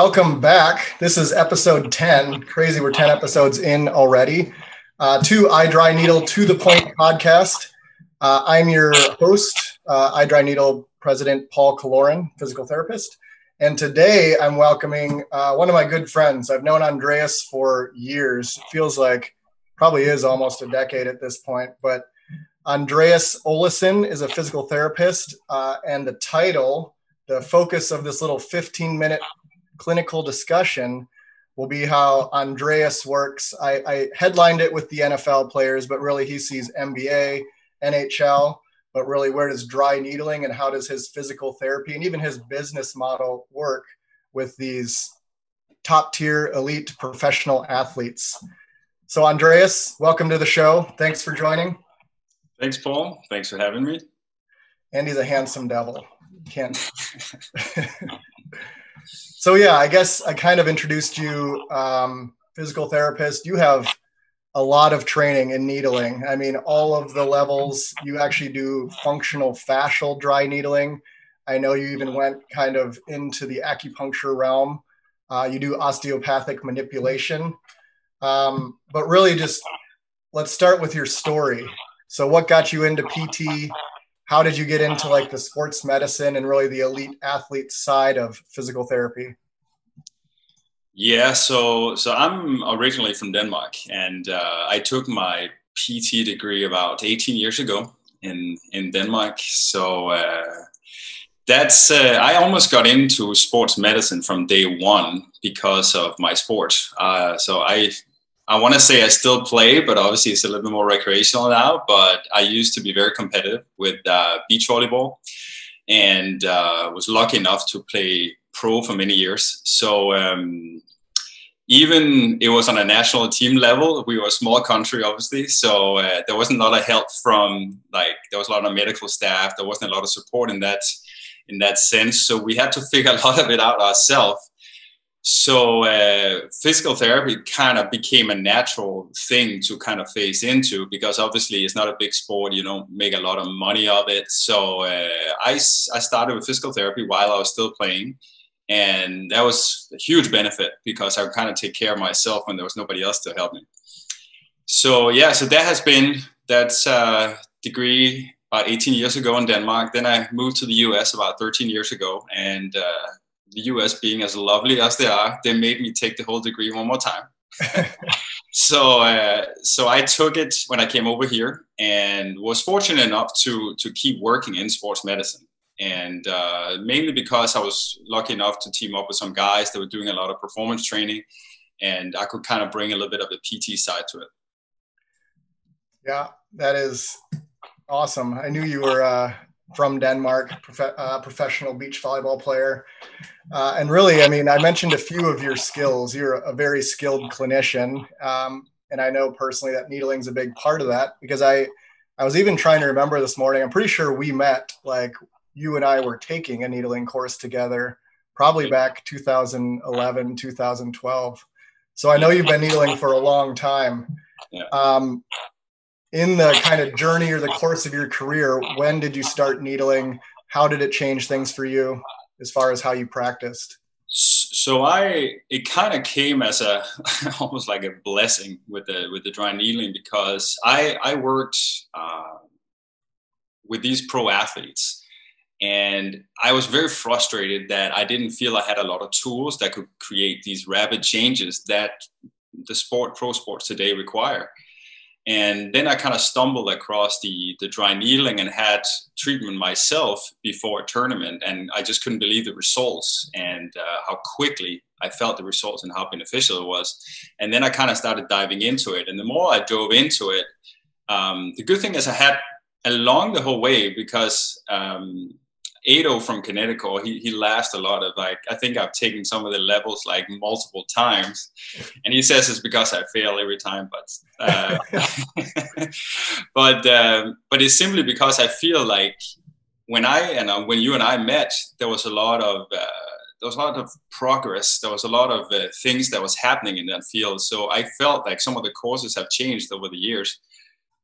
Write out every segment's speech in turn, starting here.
Welcome back. This is episode 10. Crazy, we're 10 episodes in already. Uh, to iDryNeedle to the Point podcast. Uh, I'm your host, uh, Dry Needle President Paul Killoren, physical therapist. And today I'm welcoming uh, one of my good friends. I've known Andreas for years. It feels like probably is almost a decade at this point. But Andreas Olesen is a physical therapist, uh, and the title, the focus of this little 15 minute clinical discussion will be how Andreas works. I, I, headlined it with the NFL players, but really he sees NBA, NHL, but really where does dry needling and how does his physical therapy and even his business model work with these top tier elite professional athletes. So, Andreas, welcome to the show. Thanks for joining. Thanks, Paul. Thanks for having me. Andy's a handsome devil. Can't. so yeah, I guess I kind of introduced you, um, physical therapist. You have a lot of training in needling. I mean, all of the levels. You actually do functional fascial dry needling. I know you even went kind of into the acupuncture realm. Uh, you do osteopathic manipulation. Um, but really, just let's start with your story. So, what got you into PT? How did you get into like the sports medicine and really the elite athlete side of physical therapy? Yeah, so so I'm originally from Denmark, and uh, I took my PT degree about 18 years ago in in Denmark. So uh, that's uh, I almost got into sports medicine from day one because of my sport. Uh, so I I want to say I still play, but obviously it's a little bit more recreational now. But I used to be very competitive with uh, beach volleyball, and uh, was lucky enough to play pro for many years. So um, even it was on a national team level. We were a small country, obviously, so uh, there wasn't a lot of help from like there was a lot of medical staff. There wasn't a lot of support in that in that sense. So we had to figure a lot of it out ourselves so uh, physical therapy kind of became a natural thing to kind of phase into because obviously it's not a big sport you don't make a lot of money of it. So uh, I, I started with physical therapy while i was still playing and that was a huge benefit because i would kind of take care of myself when there was nobody else to help me. So yeah so that has been that's a degree about 18 years ago in denmark. Then i moved to the us about 13 years ago and uh, the US being as lovely as they are, they made me take the whole degree one more time. so uh, so I took it when I came over here and was fortunate enough to to keep working in sports medicine. And uh, mainly because I was lucky enough to team up with some guys that were doing a lot of performance training, and I could kind of bring a little bit of the PT side to it. Yeah, that is awesome. I knew you were uh, from Denmark, prof- uh, professional beach volleyball player. Uh, and really, I mean, I mentioned a few of your skills. You're a very skilled clinician. Um, and I know personally that needling is a big part of that because I, I was even trying to remember this morning. I'm pretty sure we met, like you and I were taking a needling course together, probably back 2011, 2012. So I know you've been needling for a long time. Yeah. Um, in the kind of journey or the course of your career, when did you start needling? How did it change things for you as far as how you practiced? So I, it kind of came as a almost like a blessing with the with the dry needling because I I worked uh, with these pro athletes, and I was very frustrated that I didn't feel I had a lot of tools that could create these rapid changes that the sport pro sports today require and then I kind of stumbled across the the dry needling and had treatment myself before a tournament, and I just couldn't believe the results and uh, how quickly I felt the results and how beneficial it was. And then I kind of started diving into it, and the more I dove into it, um, the good thing is I had along the whole way because um, Edo from Kinetacore, he, he laughs a lot of like, I think I've taken some of the levels like multiple times. And he says it's because I fail every time, but, uh, but, um, but it's simply because I feel like when I, and uh, when you and I met, there was a lot of, uh, there was a lot of progress. There was a lot of uh, things that was happening in that field. So I felt like some of the courses have changed over the years.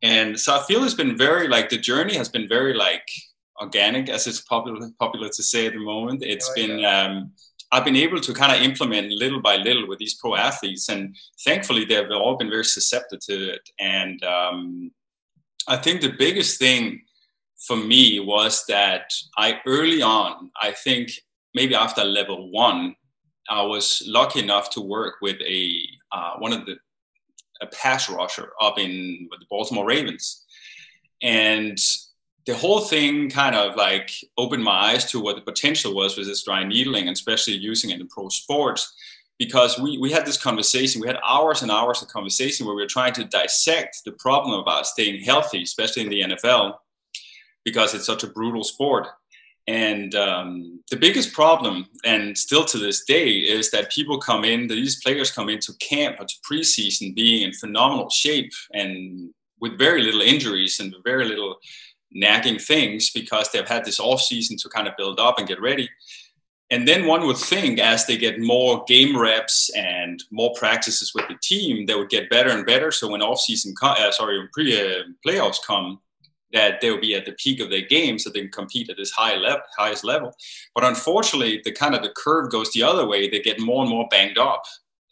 And so I feel it's been very like the journey has been very like organic, as it's popular popular to say at the moment. It's oh, been um, I've been able to kind of implement little by little with these pro athletes, and thankfully they've all been very susceptible to it. And um, I think the biggest thing for me was that I early on, I think maybe after level one, I was lucky enough to work with a uh, one of the a pass rusher up in with the Baltimore Ravens, and the whole thing kind of like opened my eyes to what the potential was with this dry needling, and especially using it in pro sports. Because we, we had this conversation, we had hours and hours of conversation where we were trying to dissect the problem about staying healthy, especially in the NFL, because it's such a brutal sport. And um, the biggest problem, and still to this day, is that people come in, these players come into camp or to preseason being in phenomenal shape and with very little injuries and very little nagging things because they've had this off season to kind of build up and get ready. And then one would think as they get more game reps and more practices with the team, they would get better and better. So when off season, uh, sorry, when pre uh, playoffs come, that they'll be at the peak of their game so they can compete at this high level, highest level. But unfortunately, the kind of the curve goes the other way. They get more and more banged up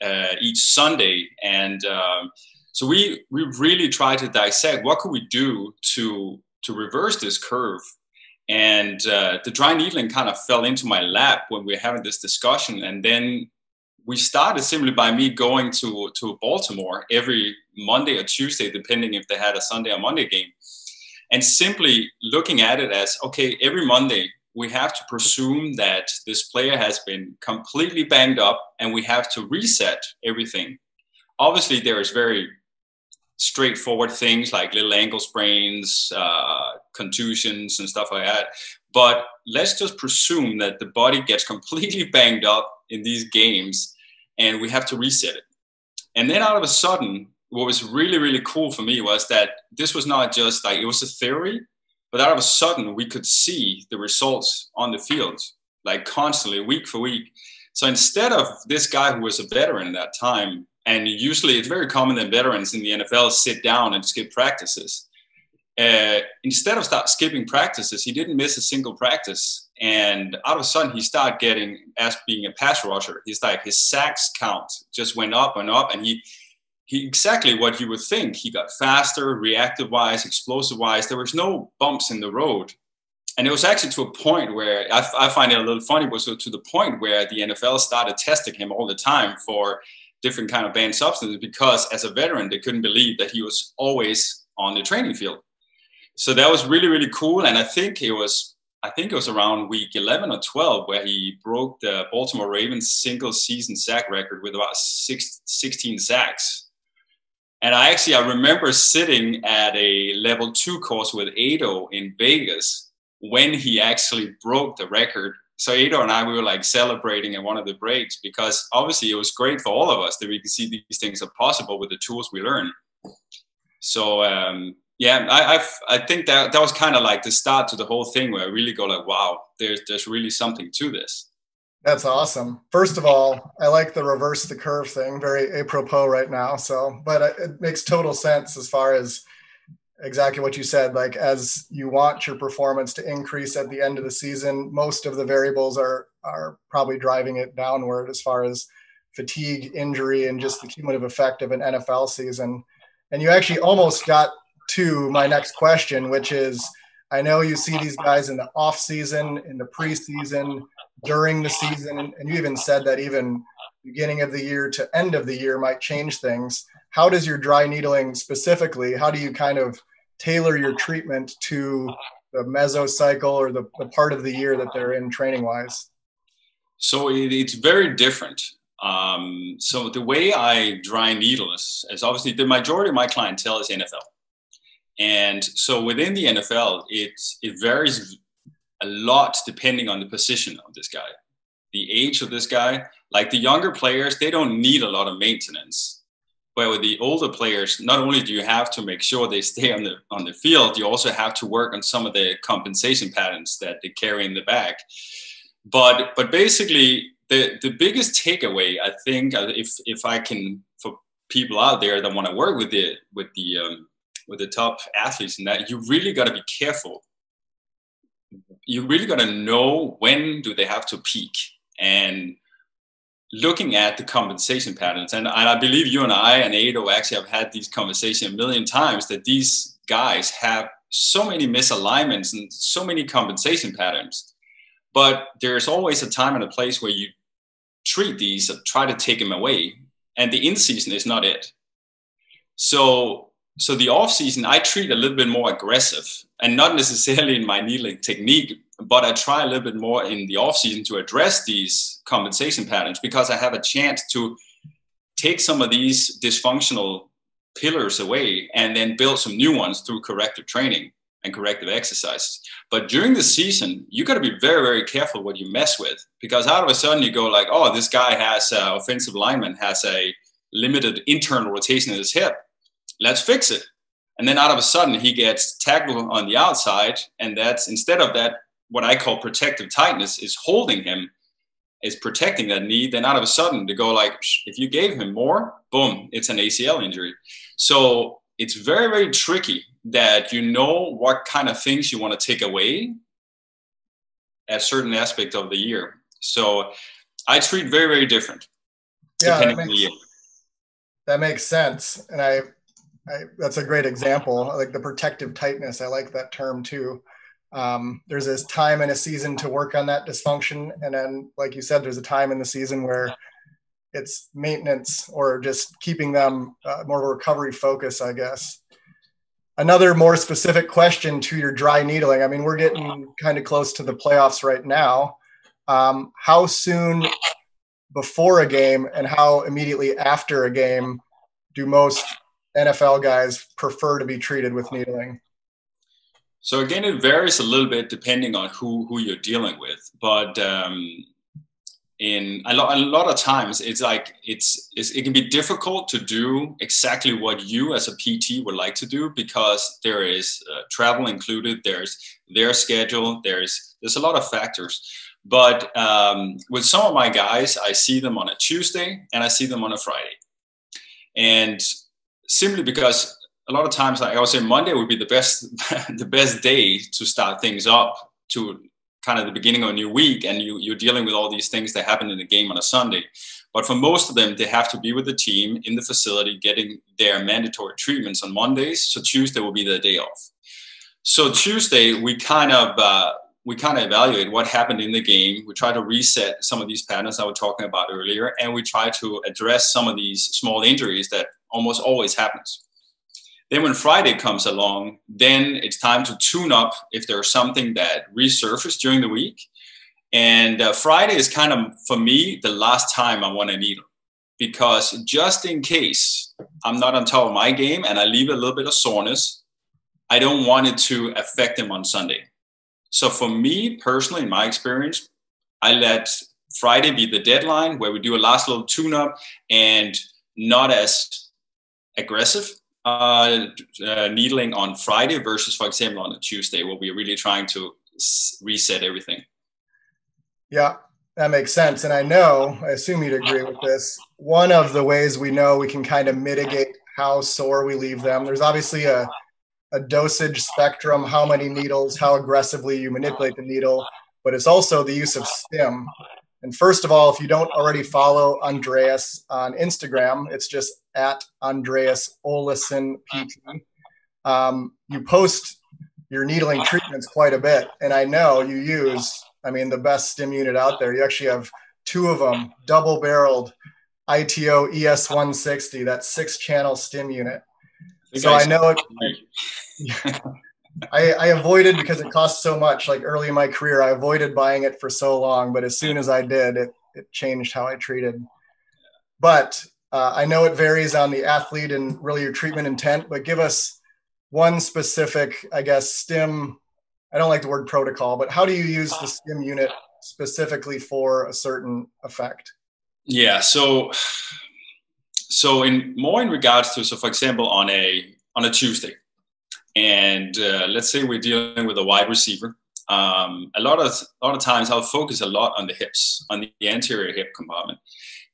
uh, each Sunday, and um, so we we really try to dissect what could we do to to reverse this curve. And uh, the dry needling kind of fell into my lap when we were having this discussion, and then we started simply by me going to to Baltimore every Monday or Tuesday, depending if they had a Sunday or Monday game, and simply looking at it as okay, every Monday we have to presume that this player has been completely banged up, and we have to reset everything. Obviously, there is very straightforward things like little ankle sprains, uh, contusions, and stuff like that. But let's just presume that the body gets completely banged up in these games and we have to reset it. And then all of a sudden, what was really, really cool for me was that this was not just like it was a theory, but all of a sudden we could see the results on the field, like constantly, week for week. So instead of this guy who was a veteran at that time and usually it's very common that veterans in the NFL sit down and skip practices. Uh, instead of start skipping practices, he didn't miss a single practice. And all of a sudden, he started getting, as being a pass rusher, he's like his sacks count just went up and up. And he, he exactly what you would think. He got faster, reactive wise, explosive wise. There was no bumps in the road. And it was actually to a point where I, I find it a little funny, was to the point where the NFL started testing him all the time for different kind of banned substances because as a veteran they couldn't believe that he was always on the training field. So that was really really cool. And i think it was i think it was around week 11 or 12 where he broke the baltimore ravens single season sack record with about six, 16 sacks. And i actually i remember sitting at a level two course with edo in vegas when he actually broke the record so Edo and I, we were like celebrating in one of the breaks because obviously it was great for all of us that we could see these things are possible with the tools we learn. So um, yeah, I I've, i think that that was kind of like the start to the whole thing where I really go like, wow, there's there's really something to this. That's awesome. First of all, I like the reverse the curve thing, very apropos right now. So, but it makes total sense as far as exactly what you said. Like as you want your performance to increase at the end of the season, most of the variables are are probably driving it downward as far as fatigue, injury, and just the cumulative effect of an NFL season. And you actually almost got to my next question, which is I know you see these guys in the off season, in the preseason, during the season, and you even said that even beginning of the year to end of the year might change things. How does your dry needling specifically? How do you kind of tailor your treatment to the mesocycle or the, the part of the year that they're in training wise? So it, it's very different. Um, so the way I dry needles is obviously the majority of my clientele is NFL. And so within the NFL, it, it varies a lot depending on the position of this guy, the age of this guy. Like the younger players, they don't need a lot of maintenance but with the older players, not only do you have to make sure they stay on the on the field, you also have to work on some of the compensation patterns that they carry in the back. But but basically, the the biggest takeaway, I think, uh, if if I can for people out there that want to work with the with the um, with the top athletes, and that you really got to be careful. You really got to know when do they have to peak and looking at the compensation patterns, and, I believe you and I and Edo actually have had these conversations a million times that these guys have so many misalignments and so many compensation patterns. But there's always a time and a place where you treat these, try to take them away, and the in season is not it. So, so the off season I treat a little bit more aggressive, and not necessarily in my needling technique, but I try a little bit more in the off season to address these compensation patterns because I have a chance to take some of these dysfunctional pillars away and then build some new ones through corrective training and corrective exercises. But during the season, you got to be very, very careful what you mess with because out of a sudden you go like, oh, this guy has a offensive lineman has a limited internal rotation in his hip. Let's fix it. And then out of a sudden he gets tackled on the outside, and that's instead of that what I call protective tightness is holding him, is protecting that knee. Then out of a sudden to go like, if you gave him more, boom, it's an ACL injury. So it's very, very tricky that you know what kind of things you want to take away at certain aspect of the year. So I treat very, very different. Yeah, that makes, that makes sense. And I, I, that's a great example. I like the protective tightness. I like that term too. Um, there's this time in a season to work on that dysfunction, and then, like you said, there's a time in the season where it's maintenance or just keeping them uh, more of a recovery focus, I guess. Another more specific question to your dry needling. I mean, we're getting kind of close to the playoffs right now. Um, how soon before a game and how immediately after a game do most NFL guys prefer to be treated with needling? So again, it varies a little bit depending on who who you're dealing with. But um, in a lot, a lot of times, it's like it's, it's it can be difficult to do exactly what you as a PT would like to do because there is uh, travel included. There's their schedule. There's there's a lot of factors. But um, with some of my guys, I see them on a Tuesday and I see them on a Friday, and simply because a lot of times like I would say Monday would be the best the best day to start things up to kind of the beginning of a new week and you, you're dealing with all these things that happen in the game on a Sunday. But for most of them, they have to be with the team in the facility getting their mandatory treatments on Mondays. So Tuesday will be their day off. So Tuesday, we kind of uh, we kind of evaluate what happened in the game. We try to reset some of these patterns I was talking about earlier, and we try to address some of these small injuries that almost always happens. Then when Friday comes along, then it's time to tune up if there's something that resurfaced during the week. And uh, Friday is kind of, for me, the last time I want to needle because just in case I'm not on top of my game and I leave a little bit of soreness, I don't want it to affect them on Sunday. So for me personally, in my experience, I let Friday be the deadline where we do a last little tune up and not as aggressive uh, uh, needling on Friday versus, for example, on a Tuesday, where we're really trying to reset everything. Yeah, that makes sense. And I know, I assume you'd agree with this. One of the ways we know we can kind of mitigate how sore we leave them, there's obviously a, a dosage spectrum, how many needles, how aggressively you manipulate the needle, but it's also the use of stim. And first of all, if you don't already follow Andreas on Instagram, it's just at Andreas Olesen PT. Um, you post your needling treatments quite a bit, and I know you use, I mean, the best stim unit out there. You actually have two of them, double barreled ITO ES 160, that six channel stim unit. So I know it. I, I avoided because it cost so much. Like early in my career, I avoided buying it for so long. But as soon as I did, it, it changed how I treated. But uh, I know it varies on the athlete and really your treatment intent. But give us one specific, I guess, stim. I don't like the word protocol, but how do you use the stim unit specifically for a certain effect? Yeah. So, so in more in regards to so, for example, on a on a Tuesday, and uh, let's say we're dealing with a wide receiver. Um, a lot of a lot of times I'll focus a lot on the hips, on the anterior hip compartment,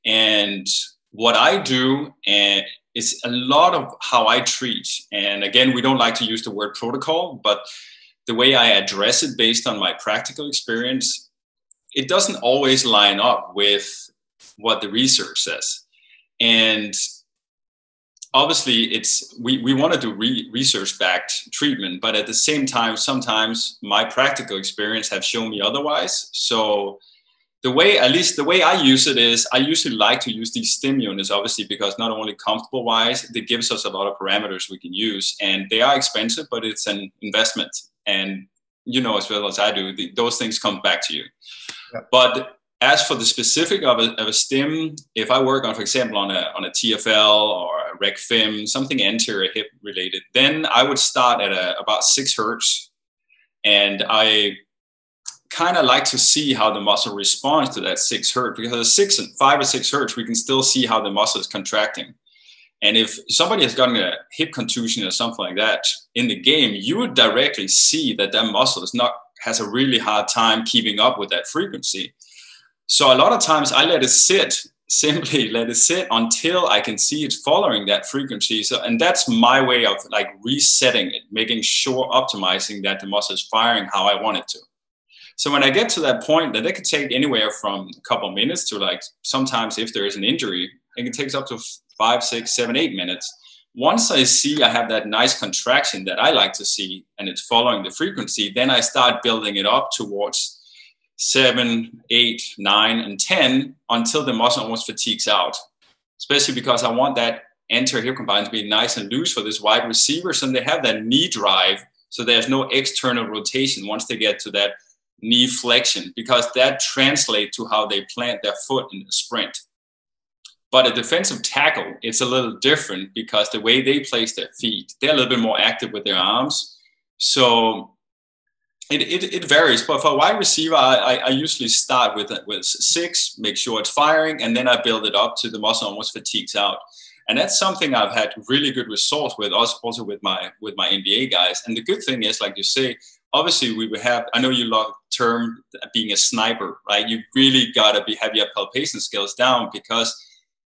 and what I do and is a lot of how I treat. And again, we don't like to use the word protocol, but the way I address it based on my practical experience, it doesn't always line up with what the research says. And obviously it's we, we want to do re- research backed treatment but at the same time sometimes my practical experience have shown me otherwise. So the way at least the way i use it is i usually like to use these stim units obviously because not only comfortable wise it gives us a lot of parameters we can use and they are expensive but it's an investment. And you know as well as i do the, those things come back to you. Yep. but as for the specific of a, of a stim if i work on for example on a, on a tfl or rec fem something anterior hip related then i would start at a, about six hertz and i kind of like to see how the muscle responds to that six hertz because at six and five or six hertz, we can still see how the muscle is contracting. And if somebody has gotten a hip contusion or something like that in the game, you would directly see that that muscle is not has a really hard time keeping up with that frequency. So a lot of times I let it sit, simply let it sit until I can see it following that frequency. So and that's my way of like resetting it, making sure optimizing that the muscle is firing how I want it to. So when I get to that point, that it could take anywhere from a couple minutes to like sometimes if there is an injury, it can take up to five, six, seven, eight minutes. Once I see I have that nice contraction that I like to see and it's following the frequency, then I start building it up towards seven, eight, nine, and 10 until the muscle almost fatigues out. Especially because I want that anterior hip combine to be nice and loose for this wide receiver so they have that knee drive so there's no external rotation once they get to that knee flexion because that translates to how they plant their foot in the sprint. But a defensive tackle, it's a little different because the way they place their feet, they're a little bit more active with their arms. So it, it, it varies. But for a wide receiver, I, I usually start with, with six, make sure it's firing, and then I build it up to the muscle almost fatigues out. And that's something I've had really good results with, also with my with my NBA guys. And the good thing is, like you say, obviously we would have i know you love term being a sniper right you really got to be have your palpation skills down because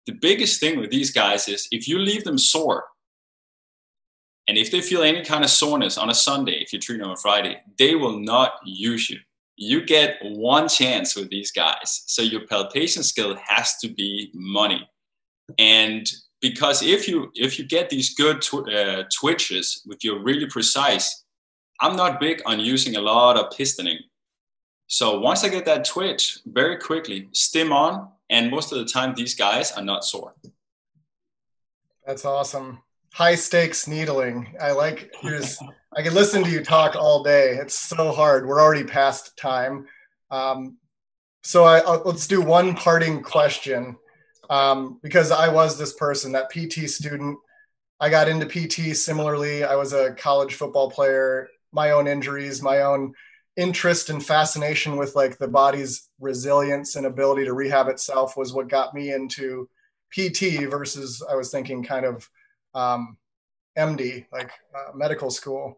the biggest thing with these guys is if you leave them sore and if they feel any kind of soreness on a sunday if you treat them on friday they will not use you you get one chance with these guys so your palpation skill has to be money and because if you if you get these good tw- uh, twitches with your really precise I'm not big on using a lot of pistoning. So once I get that twitch, very quickly, stim on, and most of the time these guys are not sore. That's awesome. High stakes needling. I like yours. I could listen to you talk all day. It's so hard. We're already past time. Um, so I, I'll, let's do one parting question um, because I was this person, that PT student. I got into PT similarly. I was a college football player my own injuries, my own interest and fascination with like the body's resilience and ability to rehab itself was what got me into PT versus I was thinking kind of um, MD, like uh, medical school.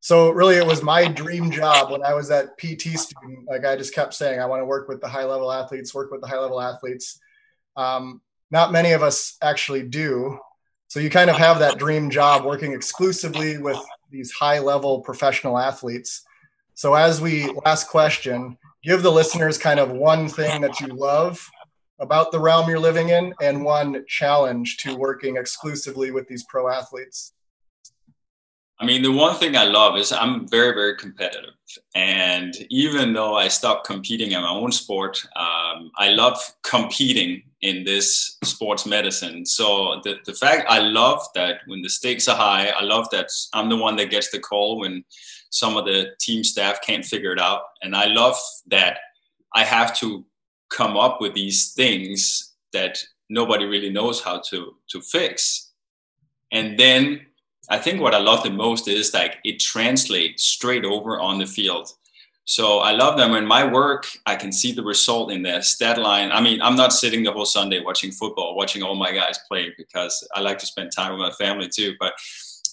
So really, it was my dream job when I was that PT student. Like I just kept saying, I want to work with the high level athletes, work with the high level athletes. Um, not many of us actually do. So you kind of have that dream job working exclusively with these high level professional athletes. So, as we last question, give the listeners kind of one thing that you love about the realm you're living in and one challenge to working exclusively with these pro athletes. I mean, the one thing I love is I'm very, very competitive. And even though I stopped competing in my own sport, um, I love competing in this sports medicine. So the, the fact I love that when the stakes are high, I love that I'm the one that gets the call when some of the team staff can't figure it out. And I love that I have to come up with these things that nobody really knows how to, to fix. And then I think what I love the most is like it translates straight over on the field. So I love them. In my work, I can see the result in the stat line. I mean, I'm not sitting the whole Sunday watching football, watching all my guys play because I like to spend time with my family too. But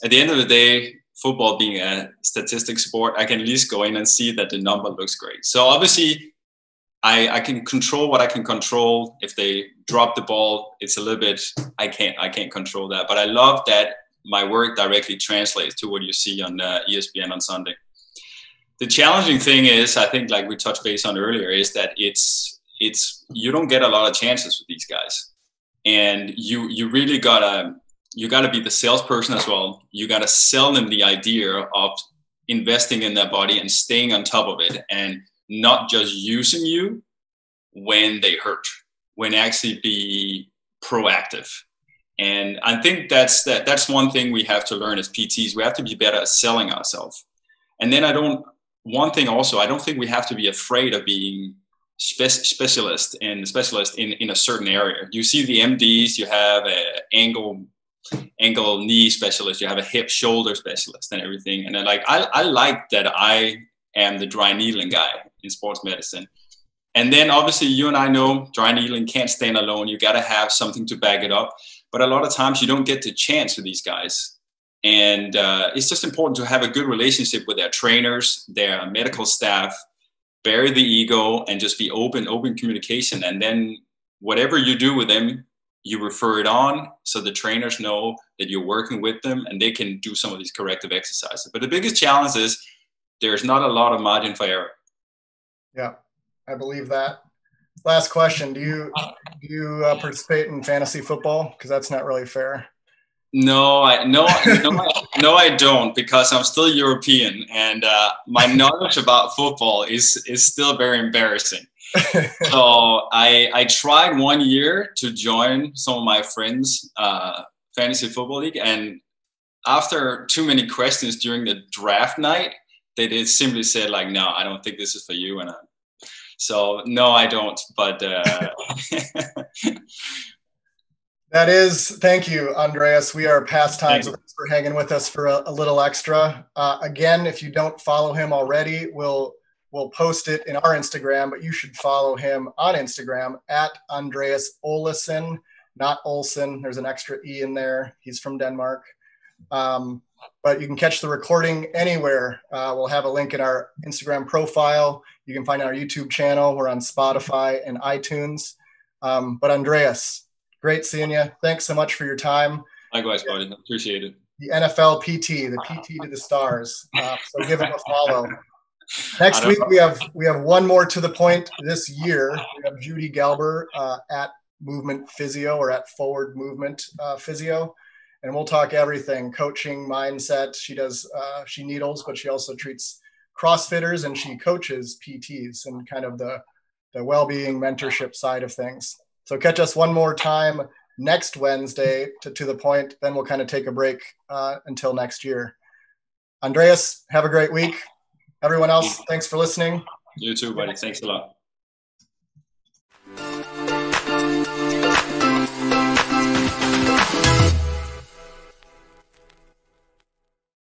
at the end of the day, football being a statistic sport, I can at least go in and see that the number looks great. So obviously, I, I can control what I can control. If they drop the ball, it's a little bit I can't I can't control that. But I love that my work directly translates to what you see on uh, ESPN on Sunday. The challenging thing is, I think, like we touched base on earlier, is that it's it's you don't get a lot of chances with these guys, and you you really gotta you gotta be the salesperson as well. You gotta sell them the idea of investing in their body and staying on top of it, and not just using you when they hurt, when actually be proactive. And I think that's that that's one thing we have to learn as PTs. We have to be better at selling ourselves. And then I don't one thing also, I don't think we have to be afraid of being spe- specialist and specialist in, in a certain area. You see the MDs, you have an angle ankle knee specialist, you have a hip shoulder specialist and everything. And then like I, I like that I am the dry needling guy in sports medicine. And then obviously you and I know dry needling can't stand alone. You got to have something to back it up. But a lot of times you don't get the chance with these guys. And uh, it's just important to have a good relationship with their trainers, their medical staff, bury the ego and just be open, open communication. And then whatever you do with them, you refer it on so the trainers know that you're working with them and they can do some of these corrective exercises. But the biggest challenge is there's not a lot of margin for error. Yeah, I believe that. Last question: Do you do you uh, participate in fantasy football? Because that's not really fair. No, I no, no, no, I don't because I'm still European and uh, my knowledge about football is is still very embarrassing. so I I tried one year to join some of my friends' uh, fantasy football league, and after too many questions during the draft night, they did simply said like, "No, I don't think this is for you," and I, so no, I don't. But uh, That is, thank you, Andreas. We are past time, so thanks for hanging with us for a, a little extra. Uh, again, if you don't follow him already, we'll we'll post it in our Instagram, but you should follow him on Instagram at Andreas Olesen, not Olsen. There's an extra E in there. He's from Denmark. Um, but you can catch the recording anywhere. Uh, we'll have a link in our Instagram profile. You can find our YouTube channel. We're on Spotify and iTunes. Um, but Andreas, Great seeing you. Thanks so much for your time. Likewise, buddy. Appreciate it. The NFL PT, the PT to the stars. Uh, so give him a follow. Next week we have we have one more to the point this year. We have Judy Galber uh, at Movement Physio or at Forward Movement uh, Physio, and we'll talk everything coaching mindset. She does uh, she needles but she also treats crossfitters and she coaches pts and kind of the the well-being mentorship side of things. So catch us one more time next wednesday to, to the point then we'll kind of take a break uh, until next year. Andreas have a great week. Everyone else thanks for listening. You too buddy. Thanks a lot. Thank you.